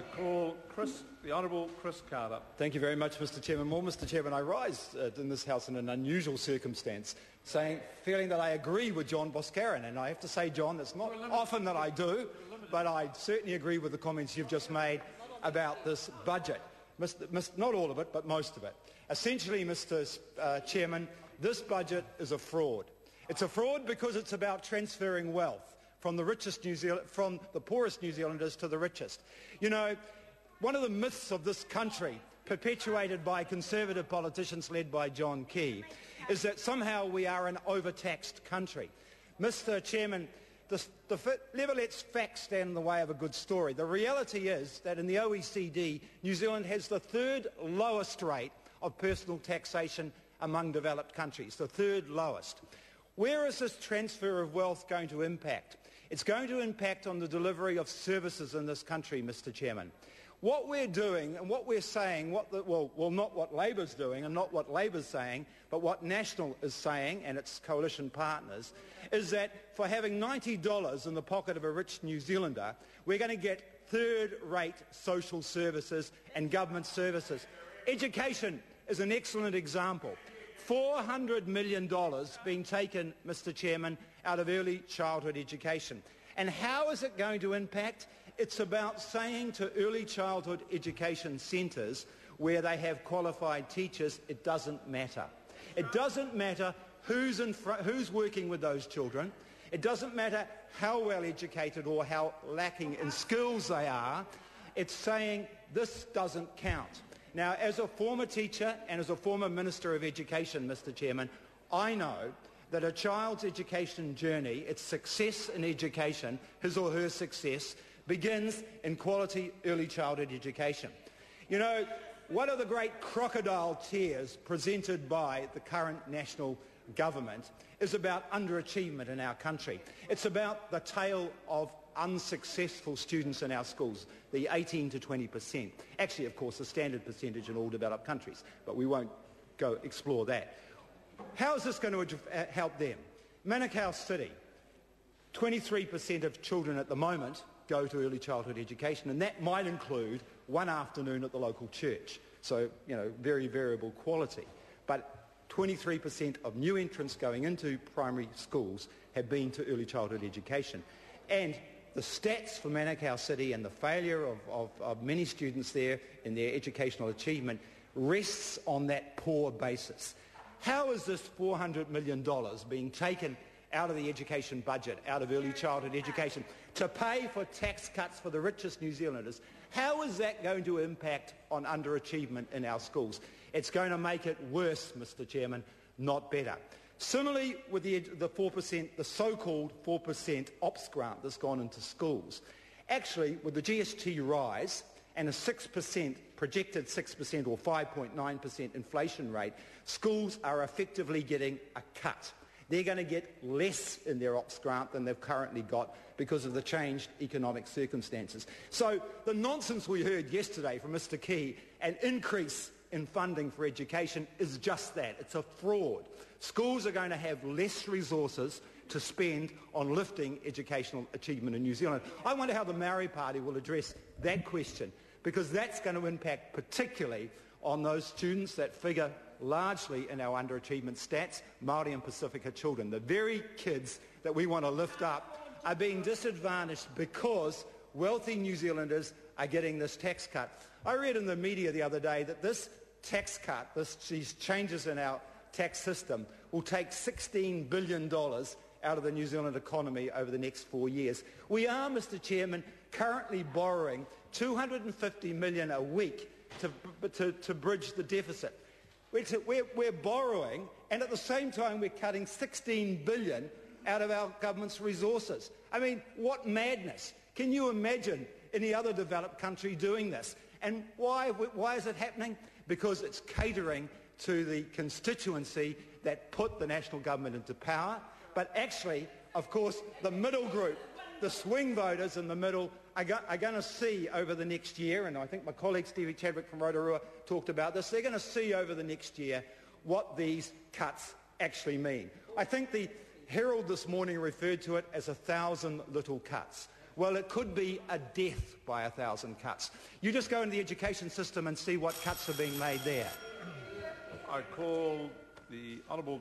I call Chris, the Honourable Chris Carter. Thank you very much, Mr Chairman. Well, Mr Chairman, I rise uh, in this House in an unusual circumstance, saying, feeling that I agree with John Boscawen. And I have to say, John, it's not often that I do, but I certainly agree with the comments you've just made about this budget. Not all of it, but most of it. Essentially, Mr uh, Chairman, this budget is a fraud. It's a fraud because it's about transferring wealth from the richest New Zealand, from the poorest New Zealanders to the richest. You know, one of the myths of this country, perpetuated by conservative politicians led by John Key, is that somehow we are an overtaxed country. Mr Chairman, the, the, never lets facts stand in the way of a good story. The reality is that in the OECD, New Zealand has the third lowest rate of personal taxation among developed countries, the third lowest. Where is this transfer of wealth going to impact? It's going to impact on the delivery of services in this country, Mr Chairman. What we're doing and what we're saying, what the, well, well, not what Labor's doing and not what Labor's saying, but what National is saying and its coalition partners, is that for having $90 in the pocket of a rich New Zealander, we're going to get third-rate social services and government services. Education is an excellent example. $400 million being taken, Mr Chairman, out of early childhood education. And how is it going to impact? It's about saying to early childhood education centres where they have qualified teachers, it doesn't matter. It doesn't matter who's, who's working with those children. It doesn't matter how well educated or how lacking in skills they are. It's saying this doesn't count. Now, as a former teacher and as a former Minister of Education, Mr Chairman, I know that a child's education journey, its success in education, his or her success, begins in quality early childhood education. You know, one of the great crocodile tears presented by the current national government is about underachievement in our country. It's about the tale of unsuccessful students in our schools, the 18 to 20 percent. Actually, of course, the standard percentage in all developed countries, but we won't go explore that. How is this going to uh, help them? Manukau City, 23% of children at the moment go to early childhood education, and that might include one afternoon at the local church. So, you know, very variable quality. But 23% of new entrants going into primary schools have been to early childhood education. And the stats for Manukau City and the failure of, of, of, many students there in their educational achievement rests on that poor basis. How is this $400 million being taken out of the education budget, out of early childhood education, to pay for tax cuts for the richest New Zealanders? How is that going to impact on underachievement in our schools? It's going to make it worse, Mr Chairman, not better. Similarly, with the, the 4%, the so-called 4% OPS grant that's gone into schools. Actually, with the GST rise and a 6%, projected 6% or 5.9% inflation rate, schools are effectively getting a cut. They're going to get less in their OPS grant than they've currently got because of the changed economic circumstances. So the nonsense we heard yesterday from Mr Key, an increase in funding for education is just that. It's a fraud. Schools are going to have less resources to spend on lifting educational achievement in New Zealand. I wonder how the Maori Party will address that question because that's going to impact particularly on those students that figure largely in our underachievement stats, Māori and Pacifica children. The very kids that we want to lift up are being disadvantaged because wealthy New Zealanders are getting this tax cut. I read in the media the other day that this tax cut, this, these changes in our tax system, will take $16 billion out of the New Zealand economy over the next four years. We are, Mr Chairman, currently borrowing 250 million a week to, to, to bridge the deficit. We're, we're borrowing, and at the same time we're cutting 16 billion out of our government's resources. I mean, what madness. Can you imagine any other developed country doing this? And why, why is it happening? Because it's catering to the constituency that put the national government into power. But actually, of course, the middle group, the swing voters in the middle are, go are going to see over the next year, and I think my colleague Stevie Chadwick from Rotorua talked about this, they're going to see over the next year what these cuts actually mean. I think the Herald this morning referred to it as a thousand little cuts. Well, it could be a death by a thousand cuts. You just go into the education system and see what cuts are being made there. I call the Honourable